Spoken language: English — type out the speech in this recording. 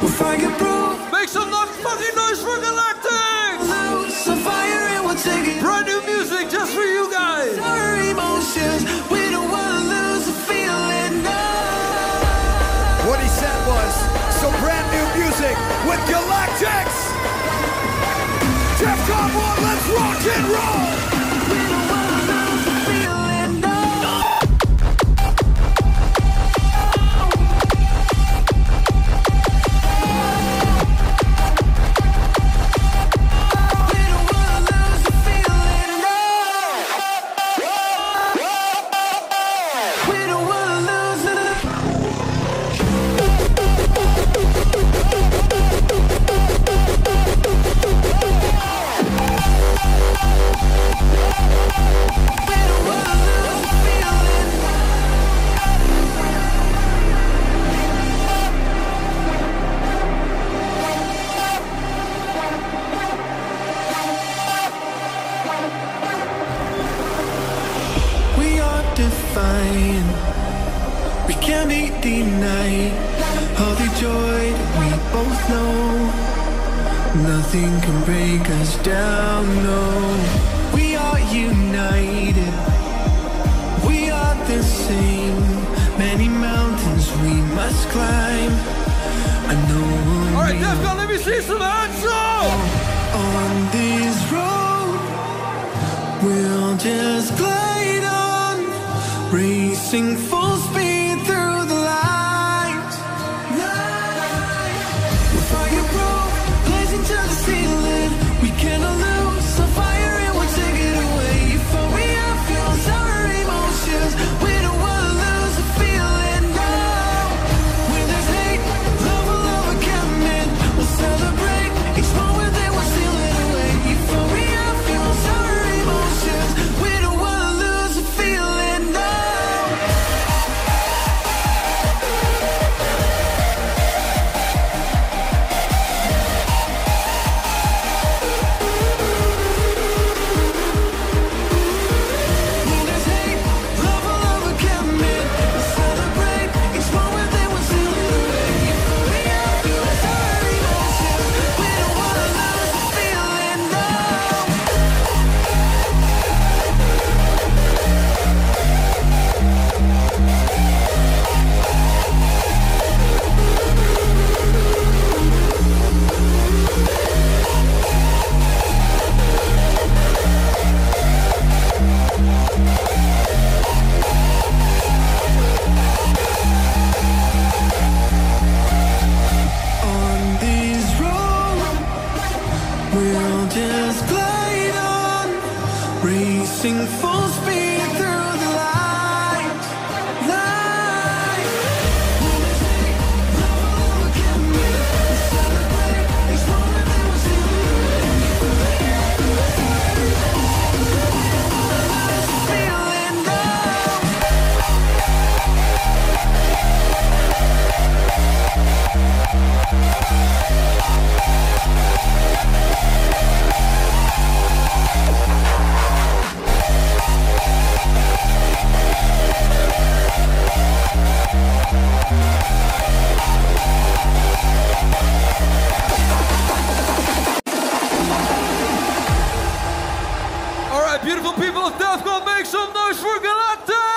We're fireproof. Make some noise, fucking noise for Galactic! Lose some fire and we'll take it. Brand new music just for you guys! Our emotions. We don't wanna lose the feeling. No. What he said was some brand new music with Galactixx. Defqon 1, let's rock and roll. Defined. We can't be denied. All the joy that we both know. Nothing can break us down, no. We are united. We are the same. Many mountains we must climb. I know Alright, meet Defqon, let me see some hands up! on this road. We'll just racing full speed racing full speed through the light. Light. Love beautiful people of Defqon, make some noise for Galactic!